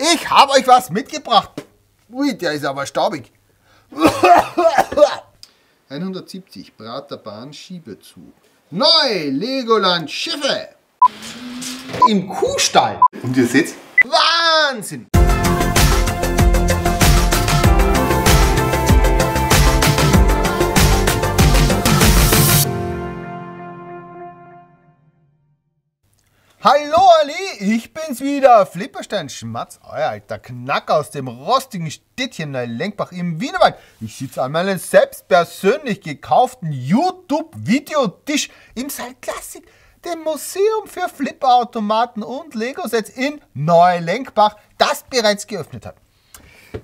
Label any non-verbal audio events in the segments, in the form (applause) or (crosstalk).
Ich habe euch was mitgebracht. Ui, der ist aber staubig. (coughs) 170 Praterbahn Schiebezug. Neu Legoland Schiffe. Im Kuhstall. Und ihr seht, Wahnsinn. Hallo Ali, ich bin's wieder, Flipperstein Schmatz, euer alter Knack aus dem rostigen Städtchen Neulenkbach im Wienerwald. Ich sitze an meinem selbst persönlich gekauften YouTube-Videotisch im Saal Klassik, dem Museum für Flipperautomaten und Lego-Sets in Neulenkbach, das bereits geöffnet hat.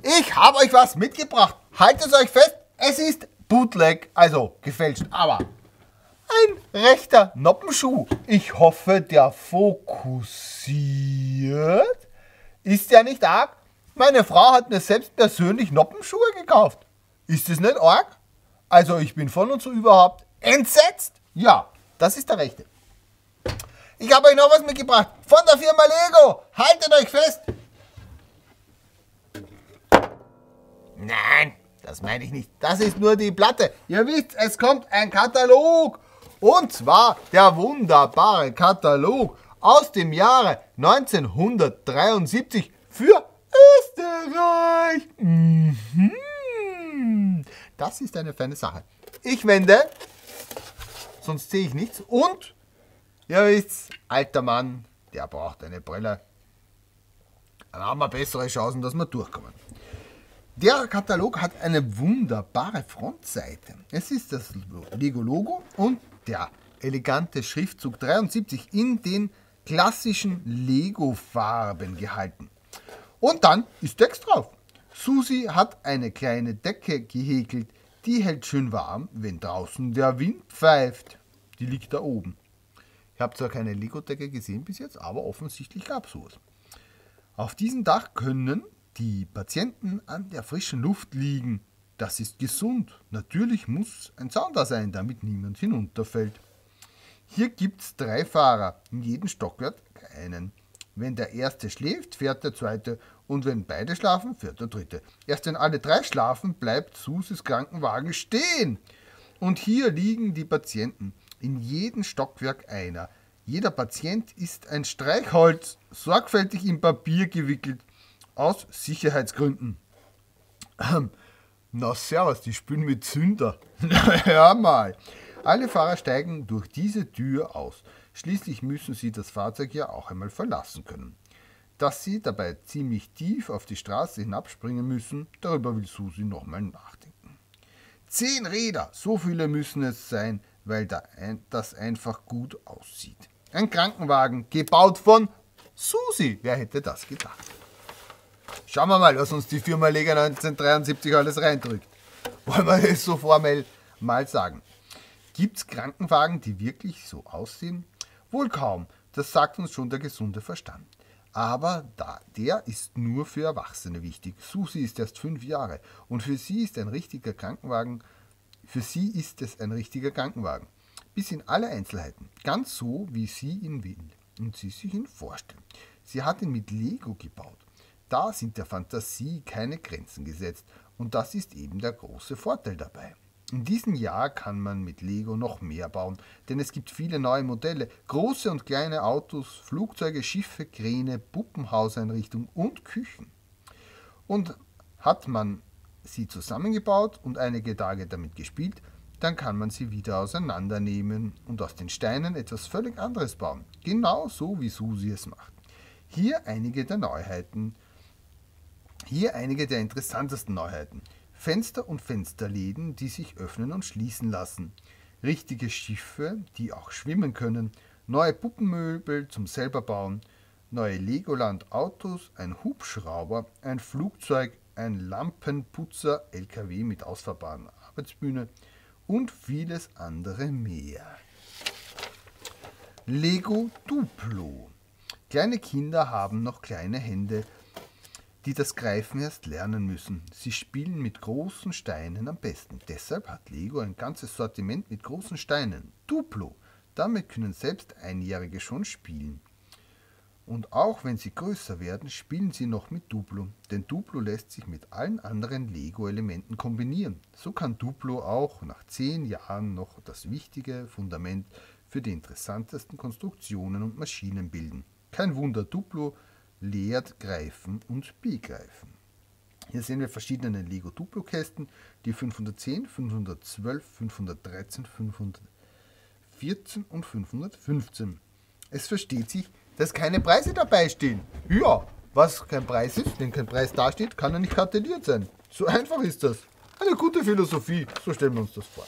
Ich habe euch was mitgebracht. Haltet euch fest, es ist Bootleg, also gefälscht, aber ein rechter Noppenschuh. Ich hoffe, der fokussiert. Ist ja nicht arg. Meine Frau hat mir selbst persönlich Noppenschuhe gekauft. Ist es nicht arg? Also ich bin von und zu überhaupt entsetzt. Ja, das ist der rechte. Ich habe euch noch was mitgebracht. Von der Firma Lego. Haltet euch fest. Nein, das meine ich nicht. Das ist nur die Platte. Ihr wisst, es kommt ein Katalog. Und zwar der wunderbare Katalog aus dem Jahre 1973 für Österreich. Mhm. Das ist eine feine Sache. Ich wende, sonst sehe ich nichts. Und, ihr wisst, alter Mann, der braucht eine Brille. Dann haben wir bessere Chancen, dass wir durchkommen. Der Katalog hat eine wunderbare Frontseite. Es ist das Lego-Logo und der elegante Schriftzug 73 in den klassischen Lego-Farben gehalten. Und dann ist Text drauf. Susi hat eine kleine Decke gehäkelt, die hält schön warm, wenn draußen der Wind pfeift. Die liegt da oben. Ich habe zwar keine Lego-Decke gesehen bis jetzt, aber offensichtlich gab es sowas. Auf diesem Dach können die Patienten an der frischen Luft liegen das ist gesund. Natürlich muss ein Zaun da sein, damit niemand hinunterfällt. Hier gibt es drei Fahrer, in jedem Stockwerk einen. Wenn der erste schläft, fährt der zweite und wenn beide schlafen, fährt der dritte. Erst wenn alle drei schlafen, bleibt Susis Krankenwagen stehen. Und hier liegen die Patienten, in jedem Stockwerk einer. Jeder Patient ist ein Streichholz, sorgfältig in Papier gewickelt, aus Sicherheitsgründen. (clears throat) Na servus, die spielen mit Zünder. (laughs) Hör mal. Alle Fahrer steigen durch diese Tür aus. Schließlich müssen sie das Fahrzeug ja auch einmal verlassen können. Dass sie dabei ziemlich tief auf die Straße hinabspringen müssen, darüber will Susi nochmal nachdenken. Zehn Räder, so viele müssen es sein, weil das einfach gut aussieht. Ein Krankenwagen, gebaut von Susi. Wer hätte das gedacht? Schauen wir mal, was uns die Firma Lega 1973 alles reindrückt. Wollen wir es so formell mal sagen. Gibt es Krankenwagen, die wirklich so aussehen? Wohl kaum, das sagt uns schon der gesunde Verstand. Aber da, der ist nur für Erwachsene wichtig. Susi ist erst fünf Jahre und für sie ist ein richtiger Krankenwagen, für sie ist es ein richtiger Krankenwagen. Bis in alle Einzelheiten. Ganz so, wie sie ihn will und sie sich ihn vorstellen. Sie hat ihn mit Lego gebaut. Da sind der Fantasie keine Grenzen gesetzt und das ist eben der große Vorteil dabei. In diesem Jahr kann man mit Lego noch mehr bauen, denn es gibt viele neue Modelle, große und kleine Autos, Flugzeuge, Schiffe, Kräne, Puppenhauseinrichtungen und Küchen. Und hat man sie zusammengebaut und einige Tage damit gespielt, dann kann man sie wieder auseinandernehmen und aus den Steinen etwas völlig anderes bauen, genau so wie Susi es macht. Hier einige der Neuheiten, hier einige der interessantesten Neuheiten. Fenster und Fensterläden, die sich öffnen und schließen lassen. Richtige Schiffe, die auch schwimmen können. Neue Puppenmöbel zum selberbauen. Neue Legoland Autos, ein Hubschrauber, ein Flugzeug, ein Lampenputzer, LKW mit ausfahrbaren Arbeitsbühne und vieles andere mehr. Lego Duplo. Kleine Kinder haben noch kleine Hände die das Greifen erst lernen müssen. Sie spielen mit großen Steinen am besten. Deshalb hat Lego ein ganzes Sortiment mit großen Steinen. Duplo. Damit können selbst Einjährige schon spielen. Und auch wenn sie größer werden, spielen sie noch mit Duplo, denn Duplo lässt sich mit allen anderen Lego-Elementen kombinieren. So kann Duplo auch nach zehn Jahren noch das wichtige Fundament für die interessantesten Konstruktionen und Maschinen bilden. Kein Wunder, Duplo lehrt Greifen und Begreifen. Hier sehen wir verschiedene Lego Duplo Kästen, die 510, 512, 513, 514 und 515. Es versteht sich, dass keine Preise dabei stehen. Ja, was kein Preis ist, wenn kein Preis dasteht, kann er nicht kartelliert sein. So einfach ist das. Eine gute Philosophie, so stellen wir uns das vor.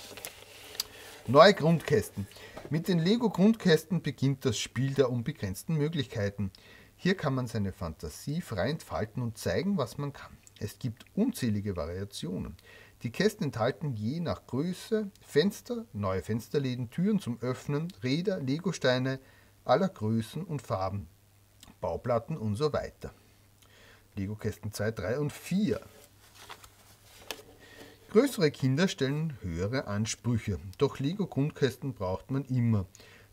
Neue Grundkästen. Mit den Lego-Grundkästen beginnt das Spiel der unbegrenzten Möglichkeiten. Hier kann man seine Fantasie frei entfalten und zeigen, was man kann. Es gibt unzählige Variationen. Die Kästen enthalten je nach Größe Fenster, neue Fensterläden, Türen zum Öffnen, Räder, Legosteine, aller Größen und Farben, Bauplatten und so weiter. Lego-Kästen 2, 3 und 4. Größere Kinder stellen höhere Ansprüche, doch Lego-Grundkästen braucht man immer,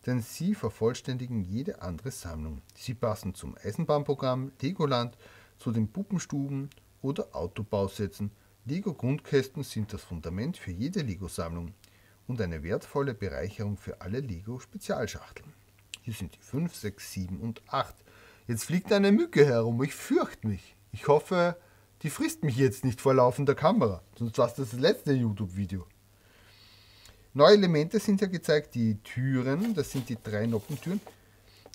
denn sie vervollständigen jede andere Sammlung. Sie passen zum Eisenbahnprogramm, Legoland, zu den Puppenstuben oder Autobausätzen. Lego-Grundkästen sind das Fundament für jede Lego-Sammlung und eine wertvolle Bereicherung für alle Lego-Spezialschachteln. Hier sind die 5, 6, 7 und 8. Jetzt fliegt eine Mücke herum. Ich fürchte mich. Ich hoffe, die frisst mich jetzt nicht vor laufender Kamera. Sonst war es das letzte YouTube-Video. Neue Elemente sind ja gezeigt. Die Türen, das sind die drei Noppentüren.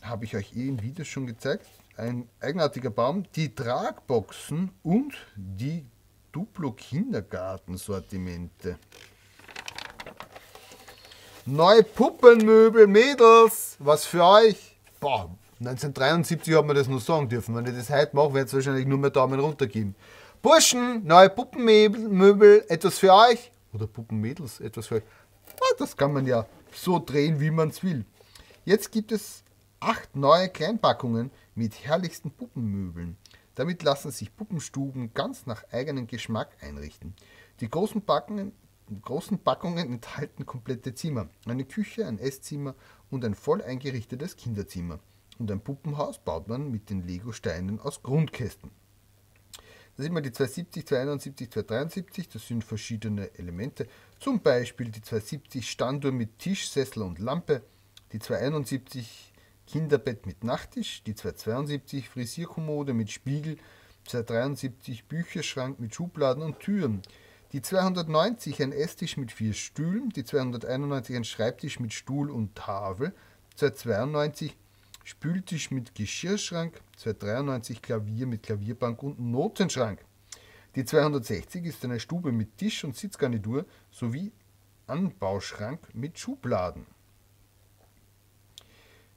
Habe ich euch eh im Video schon gezeigt. Ein eigenartiger Baum. Die Tragboxen und die Duplo Kindergartensortimente. Neue Puppenmöbel, Mädels, was für euch? Boah, 1973 hat man das noch sagen dürfen. Wenn ich das heute mache, wird es wahrscheinlich nur mehr Daumen runter geben. Burschen, neue Puppenmöbel, etwas für euch. Oder Puppenmädels, etwas für euch. Das kann man ja so drehen, wie man es will. Jetzt gibt es acht neue Kleinpackungen mit herrlichsten Puppenmöbeln. Damit lassen sich Puppenstuben ganz nach eigenem Geschmack einrichten. Die großen Packungen großen Packungen enthalten komplette Zimmer, eine Küche, ein Esszimmer und ein voll eingerichtetes Kinderzimmer. Und ein Puppenhaus baut man mit den Lego-Steinen aus Grundkästen. Da sieht man die 270, 271, 273, das sind verschiedene Elemente. Zum Beispiel die 270 Standuhr mit Tisch, Sessel und Lampe, die 271 Kinderbett mit Nachttisch, die 272 Frisierkommode mit Spiegel, 273 Bücherschrank mit Schubladen und Türen, die 290 ein Esstisch mit vier Stühlen, die 291 ein Schreibtisch mit Stuhl und Tafel, 292 Spültisch mit Geschirrschrank, 293 Klavier mit Klavierbank und Notenschrank. Die 260 ist eine Stube mit Tisch und Sitzgarnitur sowie Anbauschrank mit Schubladen.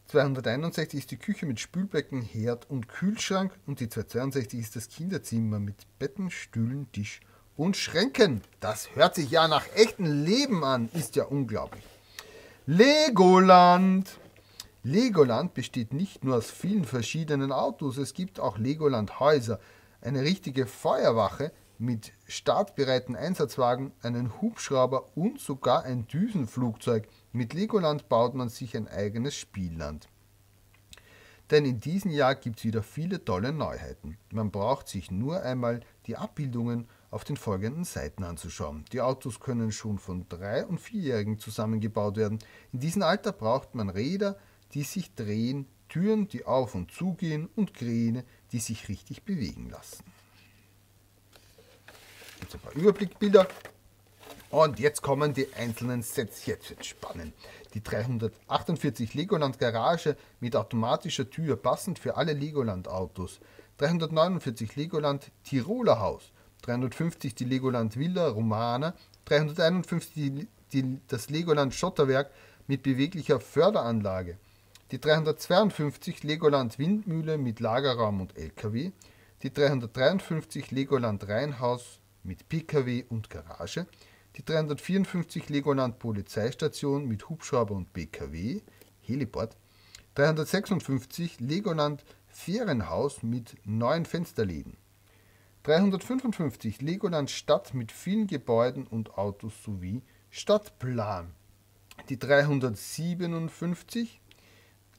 261 ist die Küche mit Spülbecken, Herd und Kühlschrank und die 262 ist das Kinderzimmer mit Betten, Stühlen, Tisch und Schränken. Das hört sich ja nach echtem Leben an, ist ja unglaublich. Legoland. Legoland besteht nicht nur aus vielen verschiedenen Autos, es gibt auch Legoland Häuser, eine richtige Feuerwache mit startbereiten Einsatzwagen, einen Hubschrauber und sogar ein Düsenflugzeug. Mit Legoland baut man sich ein eigenes Spielland. Denn in diesem Jahr gibt es wieder viele tolle Neuheiten. Man braucht sich nur einmal die Abbildungen auf den folgenden Seiten anzuschauen. Die Autos können schon von drei- und vierjährigen zusammengebaut werden. In diesem Alter braucht man Räder, die sich drehen, Türen, die auf und zugehen und Kräne, die sich richtig bewegen lassen. Jetzt ein paar Überblickbilder. Und jetzt kommen die einzelnen Sets. Jetzt wird spannend. Die 348 Legoland Garage mit automatischer Tür, passend für alle Legoland Autos. 349 Legoland Tiroler Haus 350 die Legoland Villa Romana, 351 die, die, das Legoland Schotterwerk mit beweglicher Förderanlage, die 352 Legoland Windmühle mit Lagerraum und LKW, die 353 Legoland Reihenhaus mit PKW und Garage, die 354 Legoland Polizeistation mit Hubschrauber und BKW, Heliport, 356 Legoland Ferienhaus mit neuen Fensterläden, 355 Legoland Stadt mit vielen Gebäuden und Autos sowie Stadtplan. Die 357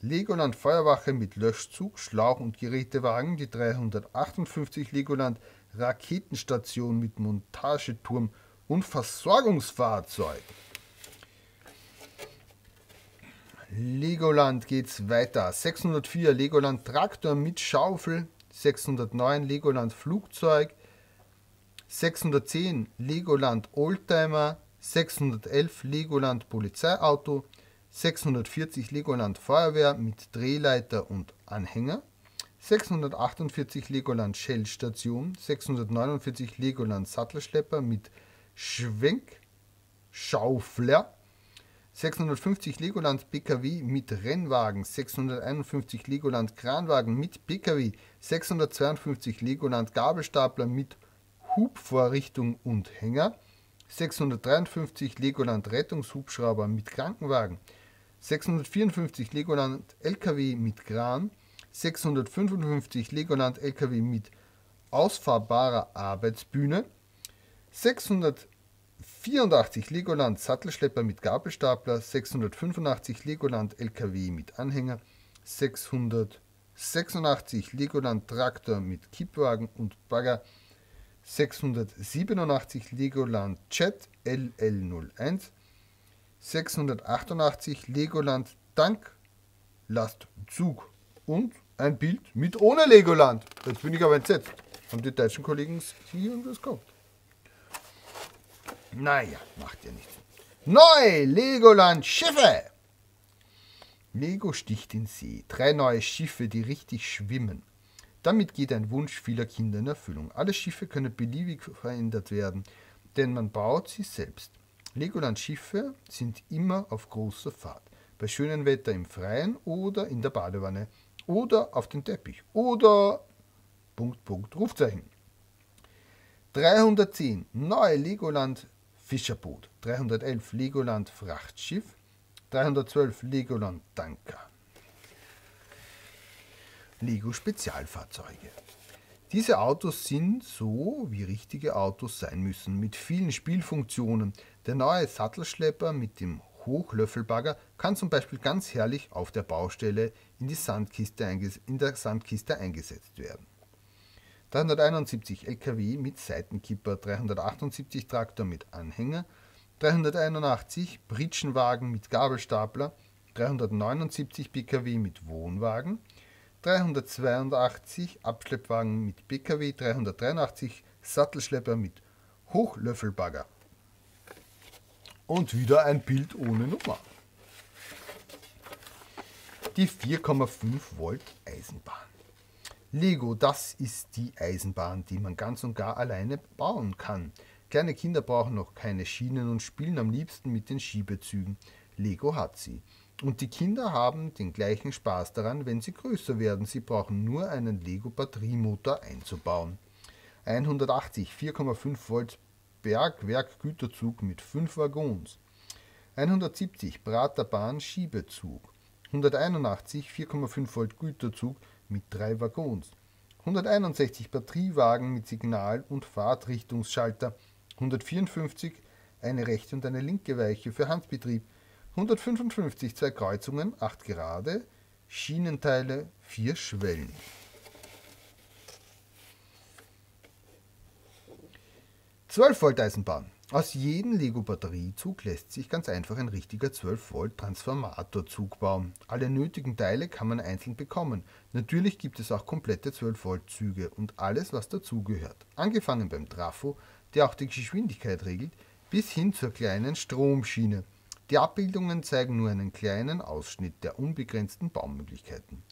Legoland Feuerwache mit Löschzug, Schlauch und Gerätewagen, die 358 Legoland Raketenstation mit Montageturm und Versorgungsfahrzeug. Legoland geht's weiter. 604 Legoland Traktor mit Schaufel, 609 Legoland Flugzeug, 610 Legoland Oldtimer, 611 Legoland Polizeiauto, 640 Legoland Feuerwehr mit Drehleiter und Anhänger, 648 Legoland Shell-Station, 649 Legoland Sattelschlepper mit Schwenkschaufler, 650 Legoland PKW mit Rennwagen, 651 Legoland Kranwagen mit PKW, 652 Legoland Gabelstapler mit Hubvorrichtung und Hänger, 653 Legoland Rettungshubschrauber mit Krankenwagen, 654 Legoland LKW mit Kran, 655 Legoland LKW mit ausfahrbarer Arbeitsbühne, 600 84 Legoland Sattelschlepper mit Gabelstapler, 685 Legoland LKW mit Anhänger, 686 Legoland Traktor mit Kippwagen und Bagger, 687 Legoland Jet LL01, 688 Legoland Tanklastzug und ein Bild mit ohne Legoland. Jetzt bin ich aber entsetzt. Haben die deutschen Kollegen hier irgendwas gehabt? Naja, macht ja nichts. Neu, Legoland Schiffe! Lego sticht in See. Drei neue Schiffe, die richtig schwimmen. Damit geht ein Wunsch vieler Kinder in Erfüllung. Alle Schiffe können beliebig verändert werden, denn man baut sie selbst. Legoland Schiffe sind immer auf großer Fahrt. Bei schönem Wetter im Freien oder in der Badewanne oder auf dem Teppich oder Punkt, Punkt, Rufzeichen. 310 neue Legoland Fischerboot, 311 Legoland Frachtschiff, 312 Legoland Tanker. Lego Spezialfahrzeuge. Diese Autos sind so, wie richtige Autos sein müssen, mit vielen Spielfunktionen. Der neue Sattelschlepper mit dem Hochlöffelbagger kann zum Beispiel ganz herrlich auf der Baustelle in, die Sandkiste in der Sandkiste eingesetzt werden. 371 LKW mit Seitenkipper, 378 Traktor mit Anhänger, 381 Pritschenwagen mit Gabelstapler, 379 Pkw mit Wohnwagen, 382 Abschleppwagen mit Pkw, 383 Sattelschlepper mit Hochlöffelbagger. Und wieder ein Bild ohne Nummer. Die 4,5 Volt Eisenbahn. Lego, das ist die Eisenbahn, die man ganz und gar alleine bauen kann. Kleine Kinder brauchen noch keine Schienen und spielen am liebsten mit den Schiebezügen. Lego hat sie. Und die Kinder haben den gleichen Spaß daran, wenn sie größer werden. Sie brauchen nur einen Lego-Batteriemotor einzubauen. 180 4,5 Volt Bergwerkgüterzug mit 5 Waggons. 170 Praterbahn Schiebezug. 181 4,5 Volt Güterzug mit drei Waggons, 161 Batteriewagen mit Signal- und Fahrtrichtungsschalter, 154 eine rechte und eine linke Weiche für Handbetrieb, 155 zwei Kreuzungen, 8 gerade, Schienenteile, 4 Schwellen. Zwölf Volt Eisenbahn. Aus jedem Lego-Batteriezug lässt sich ganz einfach ein richtiger 12-Volt-Transformatorzug bauen. Alle nötigen Teile kann man einzeln bekommen. Natürlich gibt es auch komplette 12-Volt-Züge und alles, was dazugehört. Angefangen beim Trafo, der auch die Geschwindigkeit regelt, bis hin zur kleinen Stromschiene. Die Abbildungen zeigen nur einen kleinen Ausschnitt der unbegrenzten Baumöglichkeiten.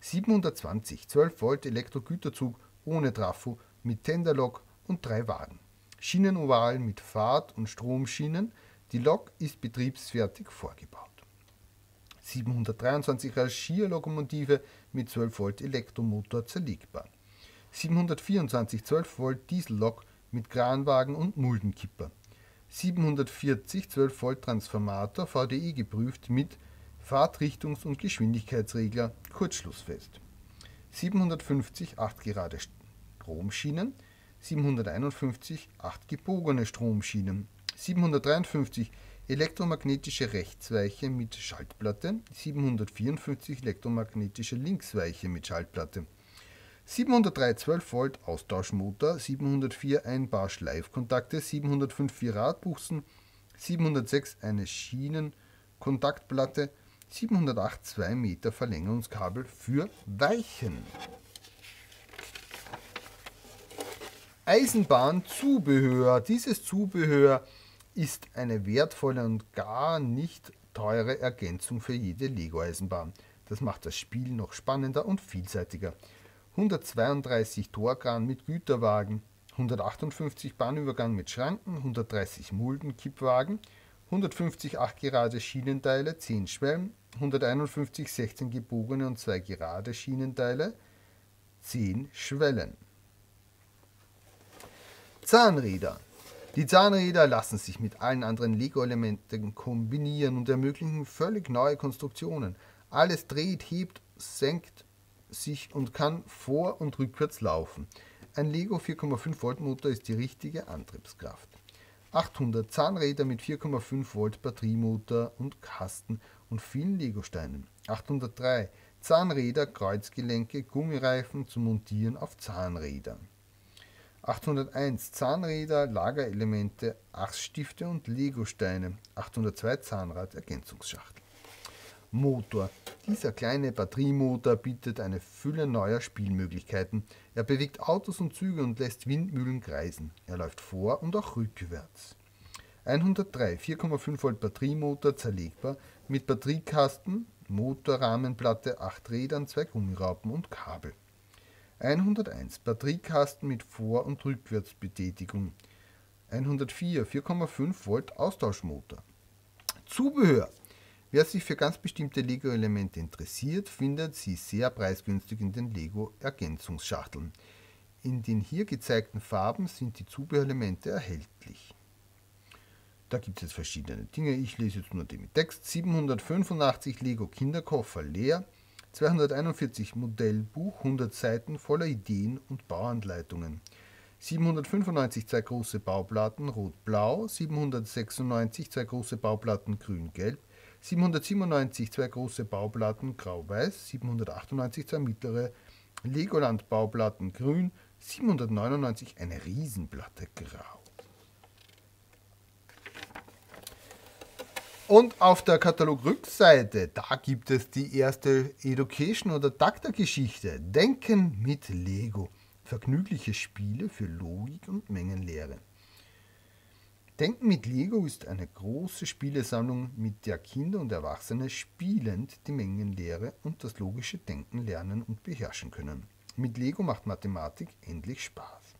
720 12-Volt Elektrogüterzug ohne Trafo mit Tenderlok und drei Wagen. Schienenoval mit Fahrt- und Stromschienen. Die Lok ist betriebsfertig vorgebaut. 723 Rangierlokomotive mit 12 Volt Elektromotor zerlegbar. 724 12 Volt Diesellok mit Kranwagen und Muldenkipper. 740 12 Volt Transformator VDE geprüft mit Fahrtrichtungs- und Geschwindigkeitsregler kurzschlussfest. 750 8 gerade Stromschienen 751 8 gebogene Stromschienen, 753 elektromagnetische Rechtsweiche mit Schaltplatte, 754 elektromagnetische Linksweiche mit Schaltplatte, 703 12 Volt Austauschmotor, 704 ein Bar Schleifkontakte, 705 4 Radbuchsen, 706 eine Schienenkontaktplatte, 708 2 Meter Verlängerungskabel für Weichen. Eisenbahnzubehör. Dieses Zubehör ist eine wertvolle und gar nicht teure Ergänzung für jede Lego-Eisenbahn. Das macht das Spiel noch spannender und vielseitiger. 132 Torkran mit Güterwagen, 158 Bahnübergang mit Schranken, 130 Muldenkippwagen, 150 8 gerade Schienenteile, 10 Schwellen, 151 16 gebogene und 2 gerade Schienenteile, 10 Schwellen. Zahnräder. Die Zahnräder lassen sich mit allen anderen Lego-Elementen kombinieren und ermöglichen völlig neue Konstruktionen. Alles dreht, hebt, senkt sich und kann vor- und rückwärts laufen. Ein Lego 4,5 Volt Motor ist die richtige Antriebskraft. 800 Zahnräder mit 4,5 Volt Batteriemotor und Kasten und vielen Legosteinen. 803 Zahnräder, Kreuzgelenke, Gummireifen zum Montieren auf Zahnrädern. 801 Zahnräder, Lagerelemente, Achsstifte und Legosteine. 802 Zahnrad-Ergänzungsschachtel. Motor. Dieser kleine Batteriemotor bietet eine Fülle neuer Spielmöglichkeiten. Er bewegt Autos und Züge und lässt Windmühlen kreisen. Er läuft vor und auch rückwärts. 103 4,5 Volt Batteriemotor zerlegbar mit Batteriekasten, Motorrahmenplatte, 8 Rädern, 2 Gummiraupen und Kabel. 101 Batteriekasten mit Vor- und Rückwärtsbetätigung. 104 4,5 Volt Austauschmotor. Zubehör. Wer sich für ganz bestimmte Lego-Elemente interessiert, findet sie sehr preisgünstig in den Lego-Ergänzungsschachteln. In den hier gezeigten Farben sind die Zubehörelemente erhältlich. Da gibt es jetzt verschiedene Dinge. Ich lese jetzt nur den Text. 785 Lego Kinderkoffer leer. 241 Modellbuch, 100 Seiten voller Ideen und Bauanleitungen. 795 zwei große Bauplatten rot-blau, 796 zwei große Bauplatten grün-gelb, 797 zwei große Bauplatten grau-weiß, 798 zwei mittlere Legoland-Bauplatten grün, 799 eine Riesenplatte grau. Und auf der Katalogrückseite, da gibt es die erste Education- oder Taktergeschichte. Denken mit Lego. Vergnügliche Spiele für Logik und Mengenlehre. Denken mit Lego ist eine große Spielesammlung, mit der Kinder und Erwachsene spielend die Mengenlehre und das logische Denken lernen und beherrschen können. Mit Lego macht Mathematik endlich Spaß.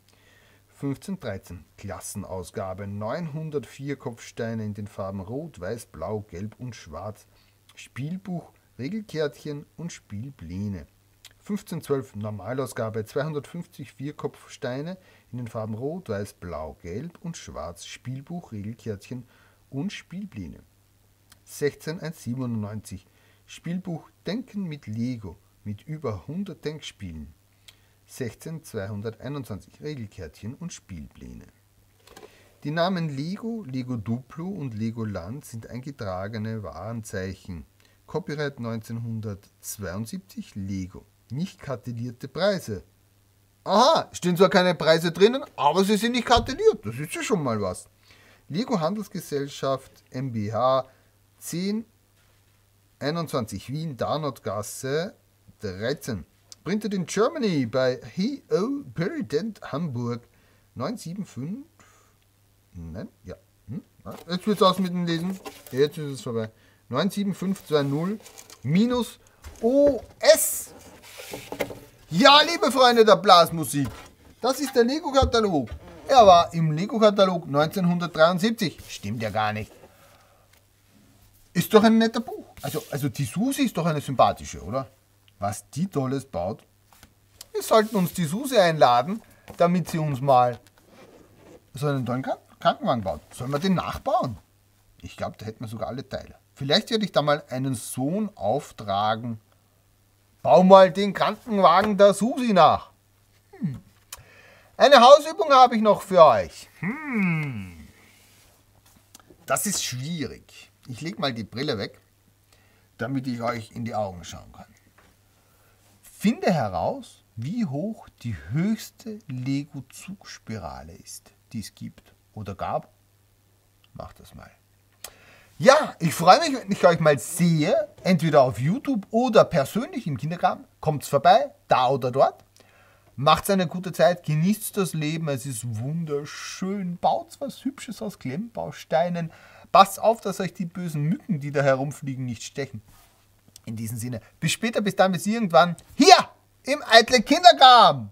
1513 Klassenausgabe 904 Kopfsteine in den Farben Rot, Weiß, Blau, Gelb und Schwarz. Spielbuch, Regelkärtchen und Spielpläne. 1512 Normalausgabe 250 Vierkopfsteine in den Farben Rot, Weiß, Blau, Gelb und Schwarz. Spielbuch, Regelkärtchen und Spielpläne. 16197 Spielbuch Denken mit Lego mit über 100 Denkspielen. 16221 Regelkärtchen und Spielpläne. Die Namen Lego, Lego Duplo und Legoland sind eingetragene Warenzeichen. Copyright 1972 Lego. Nicht kartellierte Preise. Aha, stehen zwar keine Preise drinnen, aber sie sind nicht kartelliert. Das ist ja schon mal was. Lego Handelsgesellschaft MBH 10 21 Wien Darnotgasse 13 Printed in Germany bei H.O. Perident Hamburg 975. Nein, ja. Hm? Jetzt wird es aus mit dem Lesen. Jetzt ist es vorbei. 97520 minus OS. Ja, liebe Freunde der Blasmusik, das ist der Lego-Katalog. Er war im Lego-Katalog 1973. Stimmt ja gar nicht. Ist doch ein netter Buch. Also, also die Susi ist doch eine sympathische, oder? was die Tolles baut. Wir sollten uns die Suse einladen, damit sie uns mal so einen tollen Krankenwagen baut. Sollen wir den nachbauen? Ich glaube, da hätten wir sogar alle Teile. Vielleicht werde ich da mal einen Sohn auftragen. Bau mal den Krankenwagen der Susi nach. Hm. Eine Hausübung habe ich noch für euch. Hm. Das ist schwierig. Ich lege mal die Brille weg, damit ich euch in die Augen schauen kann. Finde heraus, wie hoch die höchste Lego-Zugspirale ist, die es gibt oder gab. Macht das mal. Ja, ich freue mich, wenn ich euch mal sehe, entweder auf YouTube oder persönlich im Kindergarten. Kommt's vorbei, da oder dort. Macht's eine gute Zeit, genießt das Leben, es ist wunderschön. Baut was Hübsches aus Klemmbausteinen. Passt auf, dass euch die bösen Mücken, die da herumfliegen, nicht stechen. In diesem Sinne, bis später, bis dann, bis irgendwann hier im Eitle Kindergarten.